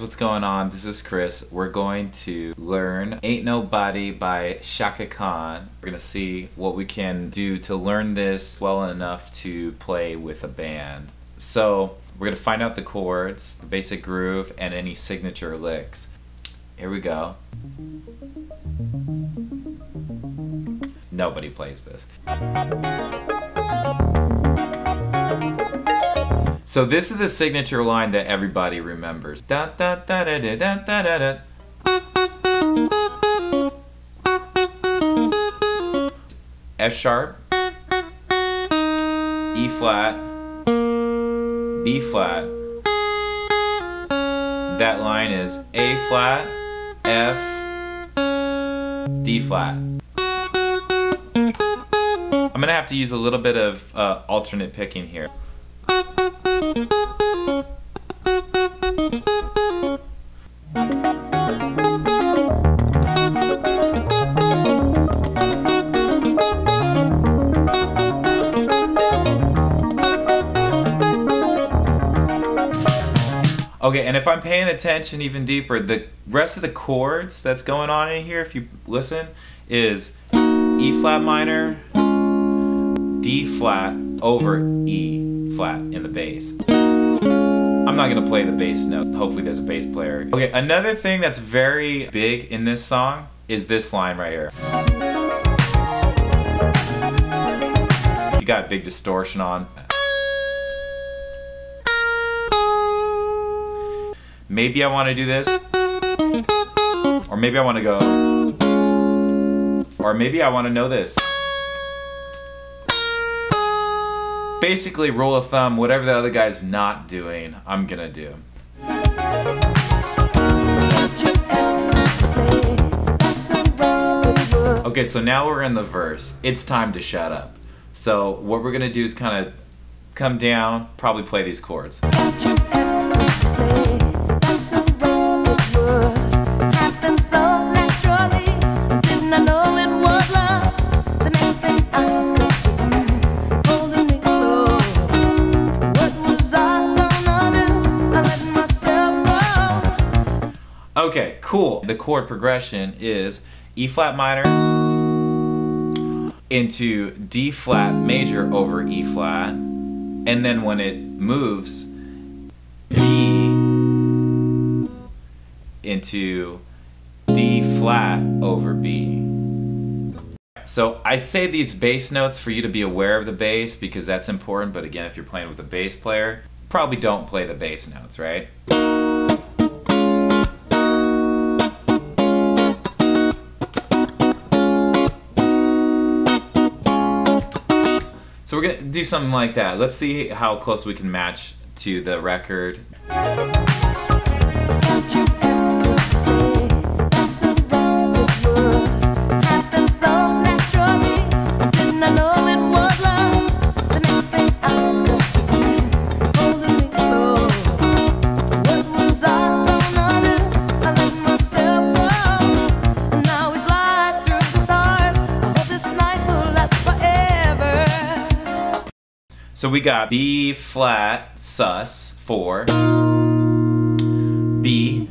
What's going on? This is Chris. We're going to learn Ain't Nobody by Chaka Khan. We're gonna see what we can do to learn this well enough to play with a band. So we're gonna find out the chords, the basic groove, and any signature licks. Here we go. Nobody plays this. So this is the signature line that everybody remembers. Da, da, da, da, da, da, da, da. F sharp, E flat, B flat. That line is A flat, F, D flat. I'm gonna have to use a little bit of uh, alternate picking here. Okay, and if I'm paying attention even deeper, the rest of the chords that's going on in here, if you listen, is E flat minor, D flat over E flat in the bass. I'm not gonna play the bass note. Hopefully there's a bass player. Okay, another thing that's very big in this song is this line right here. You got big distortion on. Maybe I want to do this. Or maybe I want to go. Or maybe I want to know this. Basically, rule of thumb, whatever the other guy's not doing, I'm gonna do. Okay, so now we're in the verse. It's time to shut up. So what we're gonna do is kind of come down, probably play these chords. Okay, cool. The chord progression is E flat minor into D flat major over E flat, and then when it moves, B into D flat over B. So I say these bass notes for you to be aware of the bass because that's important, but again, if you're playing with a bass player, probably don't play the bass notes, right? We're gonna do something like that. Let's see how close we can match to the record. So we got B flat sus 4, B,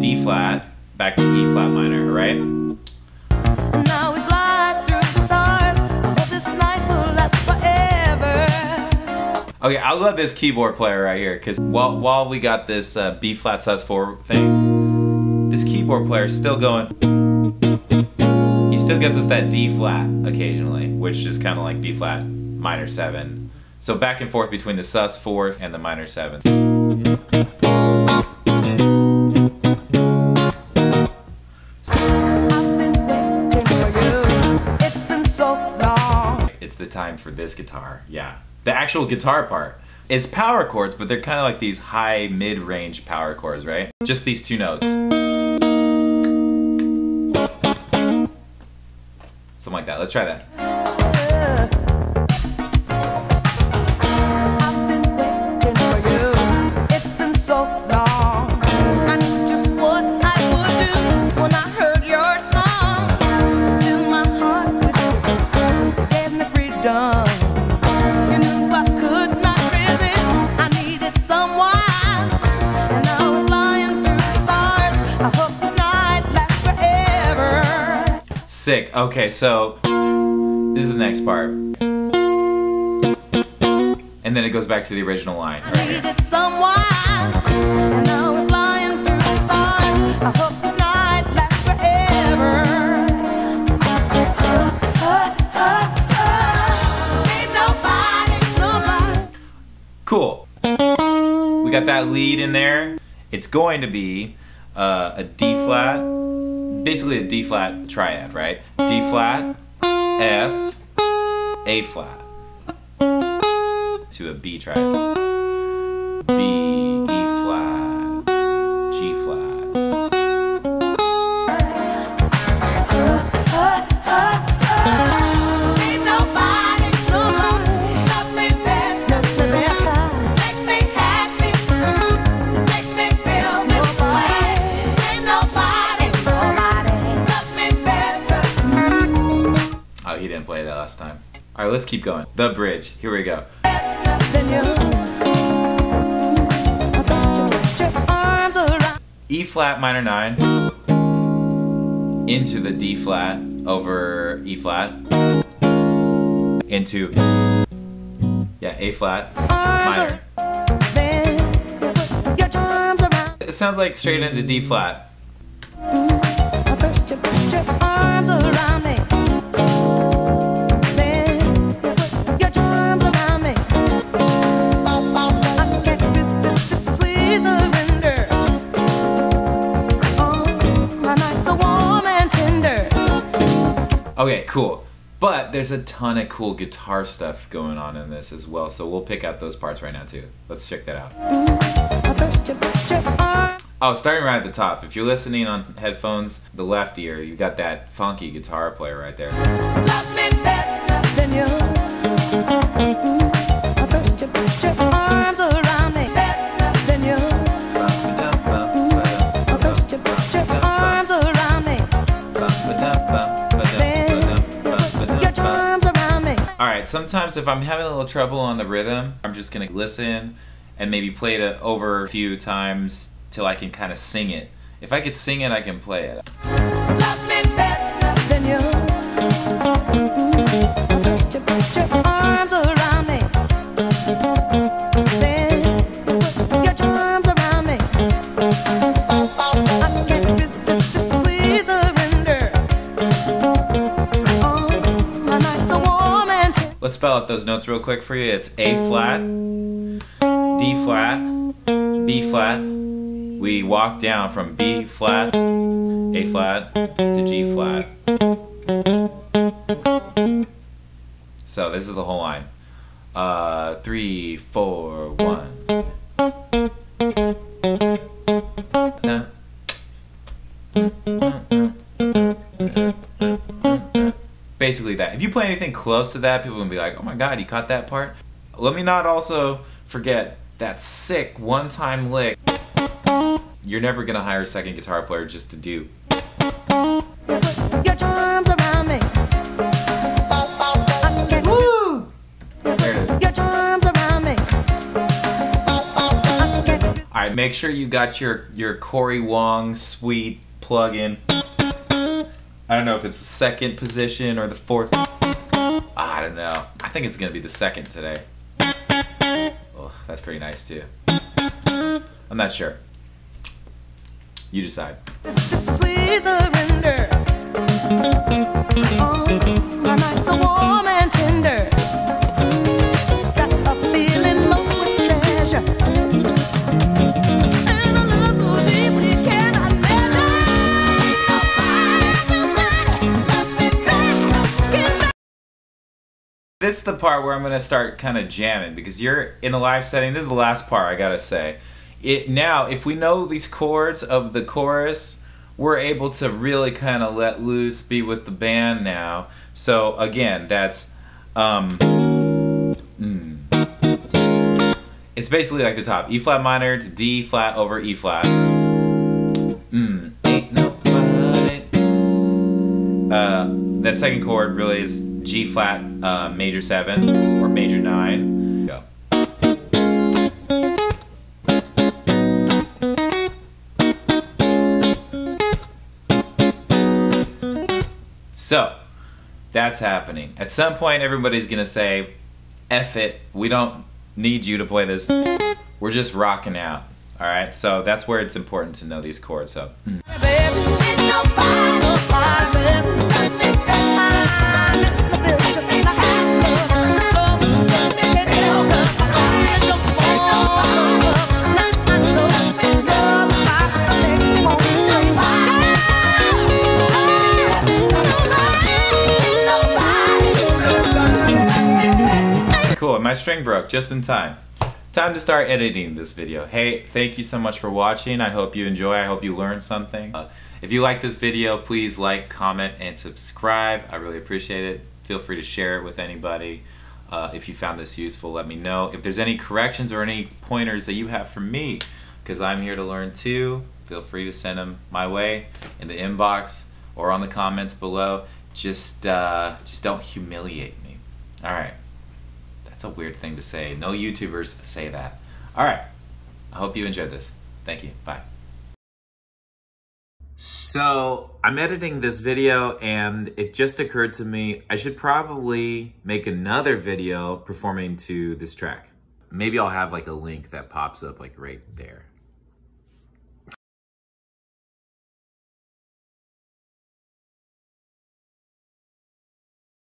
D flat, back to E flat minor, right? Okay, I love this keyboard player right here because while while we got this uh, B flat sus 4 thing, this keyboard player is still going still gives us that D flat occasionally, which is kind of like B flat minor 7. So back and forth between the sus 4th and the minor 7. It's the time for this guitar, yeah. The actual guitar part. It's power chords, but they're kind of like these high mid-range power chords, right? Just these two notes. Something like that. Let's try that. Sick. Okay, so this is the next part. And then it goes back to the original line. Right here. needed someone, and now we're flying through the stars. I hope this night lasts forever. Ain't nobody, nobody. Cool. We got that lead in there. It's going to be uh, a D flat, basically a D flat triad, right? D flat, F, A flat to a B triad. B, let's keep going. The bridge. Here we go. E flat minor 9 into the D flat over E flat into yeah A flat minor. It sounds like straight into D flat. Okay, cool. But there's a ton of cool guitar stuff going on in this as well, so we'll pick out those parts right now too. Let's check that out. Oh, starting right at the top. If you're listening on headphones, the left ear, you've got that funky guitar player right there. Right, sometimes if I'm having a little trouble on the rhythm, I'm just gonna listen and maybe play it over a few times till I can kind of sing it. If I can sing it, I can play it. Those notes real quick for you. It's A flat, D flat, B flat. We walk down from B flat, A flat to G flat. So this is the whole line. Uh, three, four, one. Basically that. If you play anything close to that, people will be like, "Oh my god, you caught that part." Let me not also forget that sick one-time lick. You're never gonna hire a second guitar player just to do. Put your arms around me. I can't Woo! There it is. Get your arms around me. I can't All right, make sure you got your your Corey Wong sweet plug-in. I don't know if it's the second position or the fourth. I don't know. I think it's gonna be the second today. Oh, that's pretty nice too. I'm not sure. You decide. The part where I'm gonna start kind of jamming because you're in the live setting. This is the last part I gotta say. It now, if we know these chords of the chorus, we're able to really kind of let loose, be with the band now. So again, that's um, mm. it's basically like the top E flat minor to D flat over E flat. Mm. Ain't uh, that second chord really is G flat uh, major seven or major nine. Go. So that's happening. At some point, everybody's gonna say, "F it, we don't need you to play this. We're just rocking out." All right. So that's where it's important to know these chords. So. Ain't string broke just in time. Time to start editing this video. Hey, thank you so much for watching. I hope you enjoy. I hope you learned something. Uh, if you like this video, please like, comment, and subscribe. I really appreciate it. Feel free to share it with anybody. Uh, if you found this useful, let me know. If there's any corrections or any pointers that you have for me, because I'm here to learn too, feel free to send them my way in the inbox or on the comments below. Just, uh, just don't humiliate me. All right. A weird thing to say. No YouTubers say that. All right. I hope you enjoyed this. Thank you. Bye. So, I'm editing this video and it just occurred to me I should probably make another video performing to this track. Maybe I'll have like a link that pops up like right there.